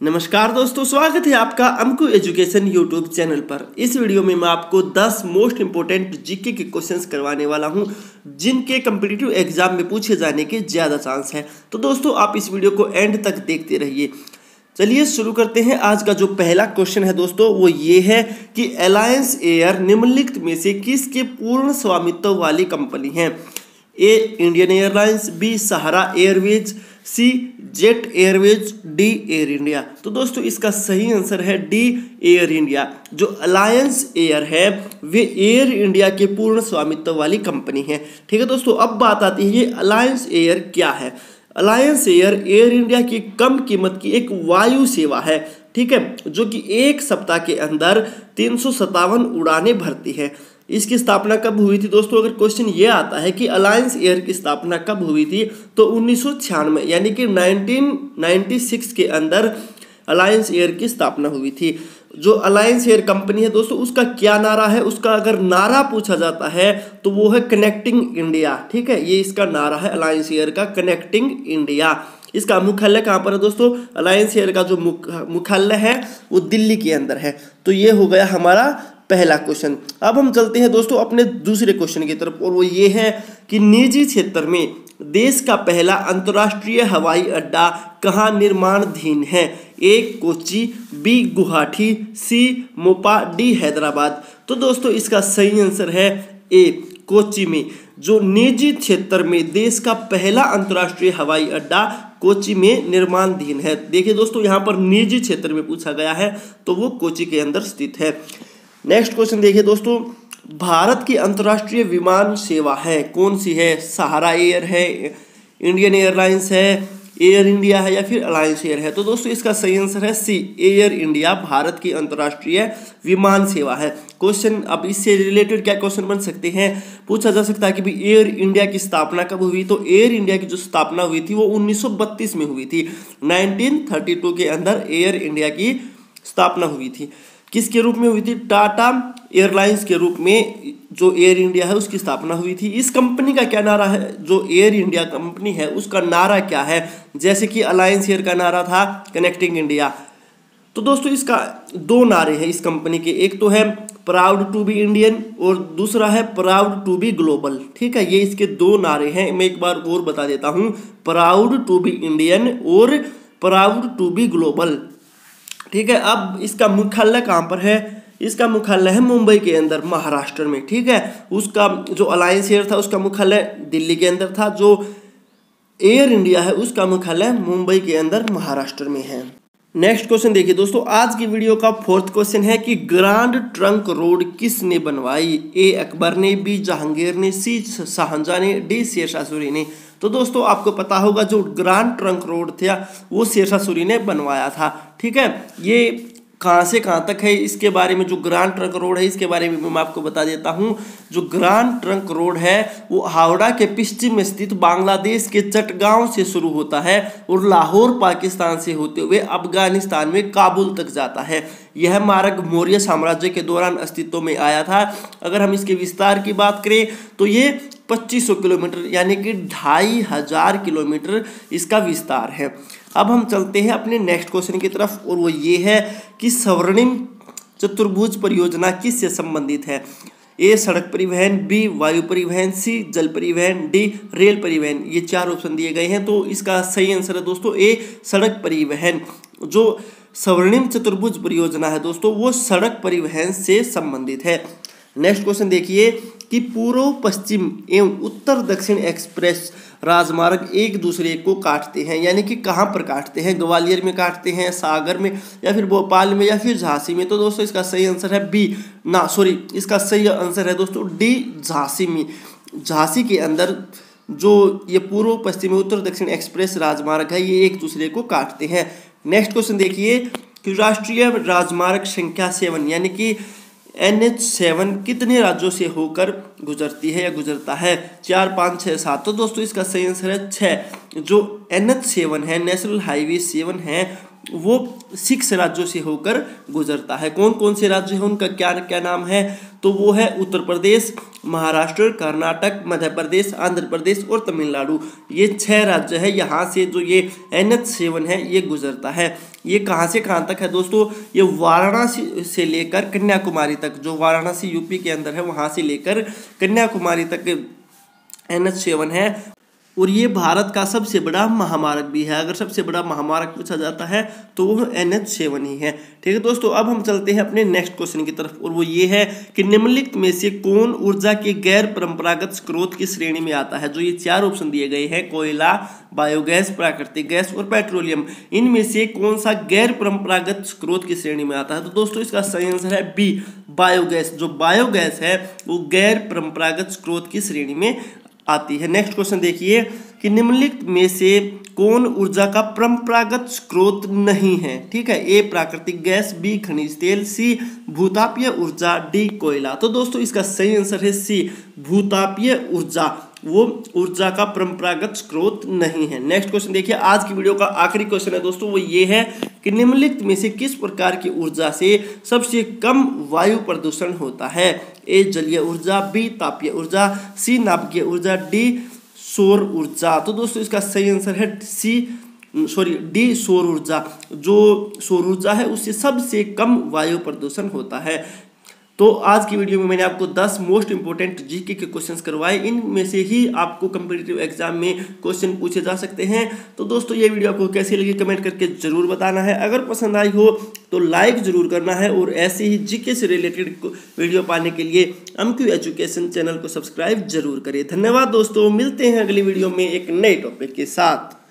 नमस्कार दोस्तों, स्वागत है आपका अमकू एजुकेशन यूट्यूब चैनल पर। इस वीडियो में मैं आपको 10 मोस्ट इंपोर्टेंट जीके के क्वेश्चंस करवाने वाला हूँ, जिनके कम्पिटिटिव एग्ज़ाम में पूछे जाने के ज़्यादा चांस है। तो दोस्तों, आप इस वीडियो को एंड तक देखते रहिए। चलिए शुरू करते हैं। आज का जो पहला क्वेश्चन है दोस्तों, वो ये है कि अलायंस एयर निम्नलिखित में से किसके पूर्ण स्वामित्व वाली कंपनी है? A Indian Airlines B Sahara Airways C, Jet Airways, D, Air India. तो दोस्तों, इसका सही आंसर है डी, एयर इंडिया। जो अलायंस एयर है, वे एयर इंडिया के पूर्ण स्वामित्व वाली कंपनी है। ठीक है दोस्तों, अब बात आती है ये अलायंस एयर क्या है? अलायंस एयर एयर इंडिया की कम कीमत की एक वायु सेवा है, ठीक है, जो कि एक सप्ताह के अंदर तीन सौ उड़ानें भरती है। इसकी स्थापना कब हुई थी? दोस्तों, अगर क्वेश्चन ये आता है कि अलायंस एयर की स्थापना कब हुई थी तो उन्नीस यानी कि 1996 के अंदर अलायंस एयर की स्थापना हुई थी। जो अलायंस एयर कंपनी है, दोस्तों, उसका क्या नारा है? उसका अगर नारा पूछा जाता है तो वो है कनेक्टिंग इंडिया ठीक है? ये इसका नारा है अलायंस एयर का कनेक्टिंग इंडिया इसका मुख्यालय कहाँ पर है, दोस्तों? अलायंस एयर का जो मुख्यालय है, वो दिल्ली के अंदर है। तो ये हो गया हमारा पहला क्वेश्चन अब हम चलते हैं दोस्तों अपने दूसरे क्वेश्चन की तरफ़, और वो ये है कि निजी क्षेत्र में देश का पहला अंतर्राष्ट्रीय हवाई अड्डा कहाँ निर्माणाधीन है? A Kochi B Guwahati C Mopa D Hyderabad. तो दोस्तों इसका सही आंसर है ए कोची में। जो निजी क्षेत्र में देश का पहला अंतर्राष्ट्रीय हवाई अड्डा कोची में निर्माणाधीन है। देखिए दोस्तों, यहाँ पर निजी क्षेत्र में पूछा गया है तो वो कोची के अंदर स्थित है। नेक्स्ट क्वेश्चन देखिए दोस्तों, भारत की अंतर्राष्ट्रीय विमान सेवा है, कौन सी है? सहारा एयर है, इंडियन एयरलाइंस है, एयर इंडिया है या फिर अलायंस एयर है? तो दोस्तों, इसका सही आंसर है सी, एयर इंडिया, भारत की अंतर्राष्ट्रीय विमान सेवा है। क्वेश्चन अब इससे रिलेटेड क्या क्वेश्चन बन सकते हैं? पूछा जा सकता है कि भाई एयर इंडिया की स्थापना कब हुई? तो एयर इंडिया की जो स्थापना हुई थी, वो 1932 में हुई थी। 1932 के अंदर एयर इंडिया की स्थापना हुई थी। किसके रूप में हुई थी? टाटा एयरलाइंस के रूप में जो एयर इंडिया है उसकी स्थापना हुई थी। इस कंपनी का क्या नारा है? जो एयर इंडिया कंपनी है, उसका नारा क्या है? जैसे कि अलायंस एयर का नारा था, कनेक्टिंग इंडिया। तो दोस्तों, इसका दो नारे हैं इस कंपनी के। एक तो है प्राउड टू बी इंडियन और दूसरा है प्राउड टू बी ग्लोबल। ठीक है, ये इसके दो नारे हैं। मैं एक बार और बता देता हूँ। प्राउड टू बी इंडियन और प्राउड टू बी ग्लोबल। ठीक है? अब इसका मुख्यालय कहाँ पर है? इसका मुख्यालय है मुंबई के अंदर, महाराष्ट्र में, ठीक है? उसका जो अलायंस एयर था, उसका मुख्यालय दिल्ली के अंदर था। जो एयर इंडिया है, उसका मुख्यालय मुंबई के अंदर, महाराष्ट्र में है। नेक्स्ट क्वेश्चन देखिए दोस्तों, आज की वीडियो का फोर्थ क्वेश्चन है कि ग्रांड ट्रंक रोड किसने बनवाई? ए अकबर ने बी जहांगीर ने सी शाहजहां ने डी शेरशाह सूरी ने। तो दोस्तों, आपको पता होगा जो ग्रांड ट्रंक रोड था, वो शेरशाह सूरी ने बनवाया था। ठीक है? ये कहाँ से कहाँ तक है, इसके बारे में जो ग्रांड ट्रंक रोड है, इसके बारे में मैं आपको बता देता हूँ। जो ग्रांड ट्रंक रोड है, वो हावड़ा के पश्चिम में स्थित बांग्लादेश के चटगांव से शुरू होता है और लाहौर, पाकिस्तान से होते हुए अफ़गानिस्तान में काबुल तक जाता है। यह मार्ग मौर्य साम्राज्य के दौरान अस्तित्व में आया था। अगर हम इसके विस्तार की बात करें तो ये 2500 किलोमीटर, यानी कि ढाई हज़ार किलोमीटर इसका विस्तार है। अब हम चलते हैं अपने नेक्स्ट क्वेश्चन की तरफ़, और वो ये है कि स्वर्णिम चतुर्भुज परियोजना किससे संबंधित है? ए, सड़क परिवहन, बी, वायु परिवहन, सी, जल परिवहन, डी, रेल परिवहन। ये चार ऑप्शन दिए गए हैं तो इसका सही आंसर है दोस्तों, ए, सड़क परिवहन। जो स्वर्णिम चतुर्भुज परियोजना है दोस्तों, वो सड़क परिवहन से संबंधित है। नेक्स्ट क्वेश्चन देखिए कि पूर्व, पश्चिम एवं उत्तर, दक्षिण एक्सप्रेस राजमार्ग एक दूसरे को काटते हैं, यानी कि कहाँ पर काटते हैं? ग्वालियर में काटते हैं, सागर में, या फिर भोपाल में, या फिर झांसी में? तो दोस्तों, इसका सही आंसर है बी ना सॉरी इसका सही आंसर है दोस्तों डी झांसी में। झांसी के अंदर जो ये पूर्व, पश्चिमी उत्तर, दक्षिण एक्सप्रेस राजमार्ग है, ये एक दूसरे को काटते हैं। नेक्स्ट क्वेश्चन देखिए कि राष्ट्रीय राजमार्ग संख्या सेवन यानी कि एन एच सेवन कितने राज्यों से होकर गुजरती है या गुजरता है? चार, पाँच छः सात। तो दोस्तों, इसका सही आंसर है छः जो एन एच सेवन है, नेशनल हाईवे सेवन है, वो सिक्स राज्यों से होकर गुजरता है। कौन कौन से राज्य हैं? उनका क्या क्या नाम है? तो वो है उत्तर प्रदेश, महाराष्ट्र, कर्नाटक, मध्य प्रदेश, आंध्र प्रदेश और तमिलनाडु। ये छह राज्य है, यहाँ से जो ये एन एच सेवन है, ये गुजरता है। ये कहाँ से कहाँ तक है दोस्तों? ये वाराणसी से लेकर कन्याकुमारी तक, जो वाराणसी, यूपी के अंदर है, वहाँ से लेकर कन्याकुमारी तक एन एच सेवन है। और ये भारत का सबसे बड़ा महामार्ग भी है। अगर सबसे बड़ा महामार्ग पूछा जाता है तो वो एन एच सेवन ही है। ठीक है दोस्तों, अब हम चलते हैं अपने नेक्स्ट क्वेश्चन की तरफ़ और वो ये है कि निम्नलिखित में से कौन ऊर्जा के गैर परंपरागत स्रोत की श्रेणी में आता है? जो ये चार ऑप्शन दिए गए हैं, कोयला बायोगैस प्राकृतिक गैस और पेट्रोलियम इनमें से कौन सा गैर परंपरागत स्रोत की श्रेणी में आता है? तो दोस्तों, इसका सही आंसर है बी बायोगैस जो बायोगैस है, वो गैर परंपरागत स्रोत की श्रेणी में आती है। नेक्स्ट क्वेश्चन देखिए कि निम्नलिखित में से कौन ऊर्जा का परंपरागत स्रोत नहीं है? ठीक है? ए प्राकृतिक गैस बी खनिज तेल सी भूतापीय ऊर्जा डी कोयला। तो दोस्तों, इसका सही आंसर है सी भूतापीय ऊर्जा। वो ऊर्जा का परंपरागत स्रोत नहीं है। नेक्स्ट क्वेश्चन देखिए, आज की वीडियो का आखिरी क्वेश्चन है दोस्तों, वो ये है कि निम्नलिखित में से किस प्रकार की ऊर्जा से सबसे कम वायु प्रदूषण होता है? ए जलीय ऊर्जा बी तापीय ऊर्जा सी नाभिकीय ऊर्जा डी सौर ऊर्जा। तो दोस्तों, इसका सही आंसर है सी सॉरी डी सौर ऊर्जा। जो सौर ऊर्जा है, उससे सबसे कम वायु प्रदूषण होता है। तो आज की वीडियो में मैंने आपको 10 मोस्ट इंपोर्टेंट जीके के क्वेश्चंस करवाए। इनमें से ही आपको कम्पिटेटिव एग्ज़ाम में क्वेश्चन पूछे जा सकते हैं। तो दोस्तों, ये वीडियो आपको कैसी लगी कमेंट करके ज़रूर बताना है। अगर पसंद आई हो तो लाइक ज़रूर करना है और ऐसे ही जीके से रिलेटेड वीडियो पाने के लिए एम एजुकेशन चैनल को सब्सक्राइब ज़रूर करें। धन्यवाद दोस्तों, मिलते हैं अगली वीडियो में एक नए टॉपिक के साथ।